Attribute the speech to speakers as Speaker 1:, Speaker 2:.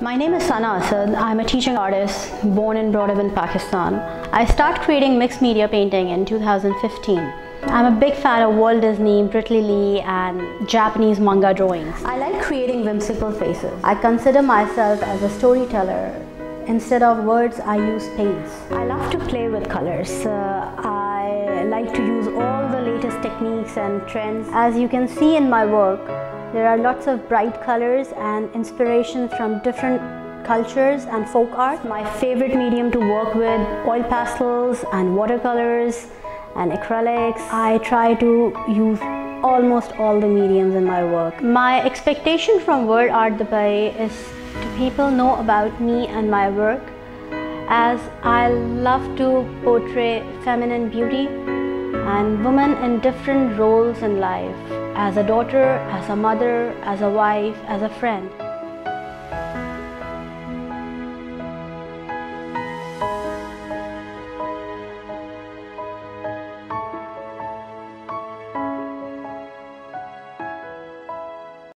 Speaker 1: My name is Sana Asad. I'm a teaching artist born and brought up in Pakistan. I started creating mixed media painting in 2015. I'm a big fan of Walt Disney, Brittney Lee and Japanese manga drawings. I like creating whimsical faces. I consider myself as a storyteller. Instead of words, I use paints. I love to play with colors. Uh, I like to use all the latest techniques and trends. As you can see in my work, there are lots of bright colors and inspiration from different cultures and folk art. My favorite medium to work with oil pastels and watercolors and acrylics. I try to use almost all the mediums in my work. My expectation from World Art Dubai is to people know about me and my work as I love to portray feminine beauty and women in different roles in life as a daughter, as a mother, as a wife, as a friend.